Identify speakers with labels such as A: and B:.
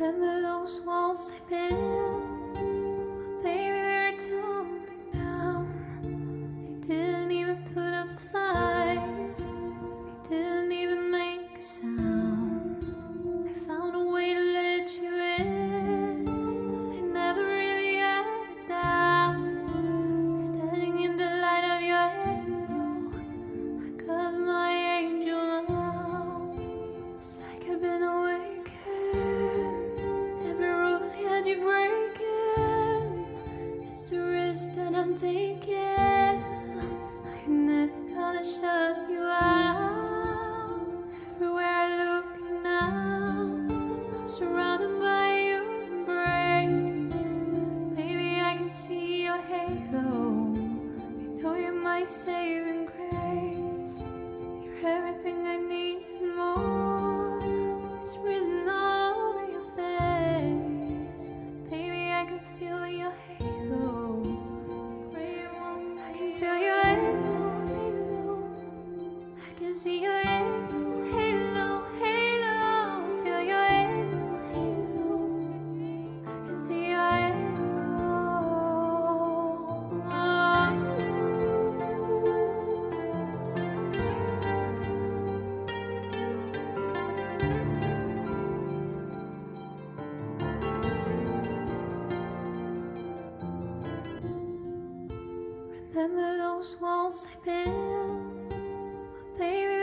A: Remember those walls risk that I'm taking. I'm never gonna shut you out. Everywhere I look now, I'm surrounded by your embrace. Baby, I can see your halo. You know you're my saving grace. You're everything I need See your halo, halo, halo. Feel your halo, halo. I can see your halo. Remember those walls I built? Tall.